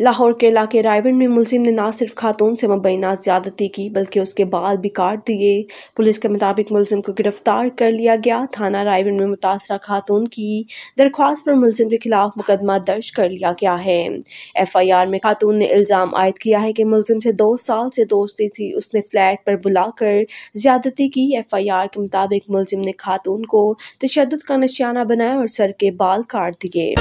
लाहौर के इलाके रायवन में मुलिम ने न सिर्फ़ खातून से मुबैना ज्यादती की, बल्कि उसके बाल भी काट दिए। पुलिस के मुताबिक मुलिम को गिरफ़्तार कर लिया गया। थाना रायवन में मुतासरा खातून की दरख्वास्त पर मुलिम के खिलाफ मुकदमा दर्ज कर लिया गया है। एफ़ आई आर में खातून ने इल्ज़ाम आयद किया है कि मुलिम से दो साल से दोस्ती थी। उसने फ्लैट पर बुलाकर ज्यादती की। एफ़ आई आर के मुताबिक मुलिम ने खातून को तशद का निशाना बनाया और सर के बाल काट दिए।